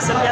hacen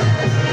Thank you.